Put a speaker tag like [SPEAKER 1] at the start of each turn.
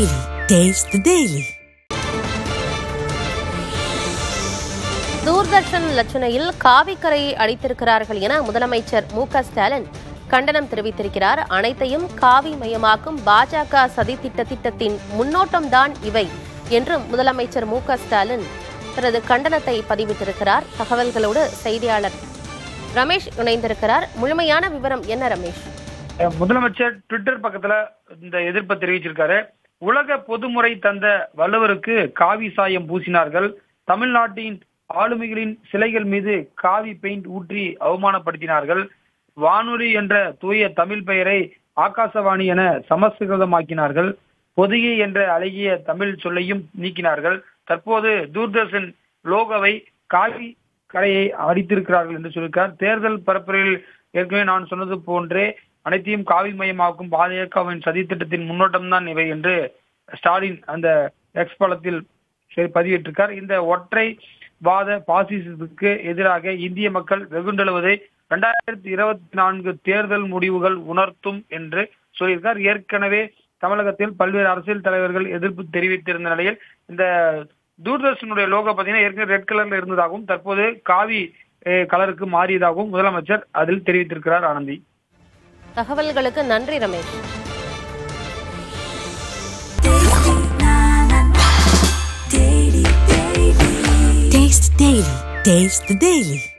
[SPEAKER 1] Taste the Daily.
[SPEAKER 2] Doordarshan லட்சணையில் காவிக்கரையை அடித்திருக்கிறார்கள் என முதலமைச்சர் மு க ஸ்டாலின் கண்டனம் தெரிவித்திருக்கிறார். அனைத்தையும் காவி மயமாக்கும் பாஜக சதித்திட்ட திட்டத்தின் முன்னோட்டம்தான் இவை என்று முதலமைச்சர் மு க ஸ்டாலின் தனது கண்டனத்தை பதிவிட்டிருக்கிறார். தகவல்களோடு செய்தியாளர் ரமேஷ் இணைந்திருக்கிறார். முழுமையான விவரம் என்ன ரமேஷ்?
[SPEAKER 3] முதலமைச்சர் ட்விட்டர் பக்கத்துல இந்த எதிர்ப்பை தெரிவிச்சிருக்காரு. உலக பொதுமுறை தந்த வள்ளுவருக்கு காவி சாயம் பூசினார்கள். தமிழ்நாட்டின் ஆளுமைகளின் சிலைகள் மீது காவி பெயிண்ட் ஊற்றி அவமானப்படுத்தினார்கள். வானொலி என்ற தூய தமிழ் பெயரை ஆகாசவாணி என சமஸ்கிருதமாக்கினார்கள். பொதிகை என்ற அழகிய தமிழ் சொல்லையும் நீக்கினார்கள். தற்போது தூர்தர்ஷன் லோகோவை காவி கரையை அடித்திருக்கிறார்கள் என்று சொல்லியிருக்கார். தேர்தல் பரப்புரையில் ஏற்கனவே நான் சொன்னது போன்றே அனைத்தையும் காவி மயமாக்கும் பாஜகவின் சதி திட்டத்தின் முன்னோட்டம் தான் இவை என்று ஸ்டாலின் அந்த எக்ஸ் பலத்தில் பதிவிட்டிருக்கார். இந்த ஒற்றை வாத பாசிசத்துக்கு எதிராக இந்திய மக்கள் வெகுண்டெழுவதை இரண்டாயிரத்தி இருபத்தி நான்கு தேர்தல் முடிவுகள் உணர்த்தும் என்று சொல்லியிருக்கார். ஏற்கனவே தமிழகத்தில் பல்வேறு அரசியல் தலைவர்கள் எதிர்ப்பு தெரிவித்திருந்த நிலையில் இந்த தூர்தர்ஷனுடைய லோகோ பார்த்தீங்கன்னா ஏற்கனவே ரெட் கலர்ல இருந்ததாகவும் தற்போது காவி கலருக்கு மாறியதாகவும் முதலமைச்சர் அதில் தெரிவித்திருக்கிறார் ஆனந்தி.
[SPEAKER 2] தகவல்களுக்கு நன்றி Ramesh
[SPEAKER 1] Taste the Daily. Taste the Daily.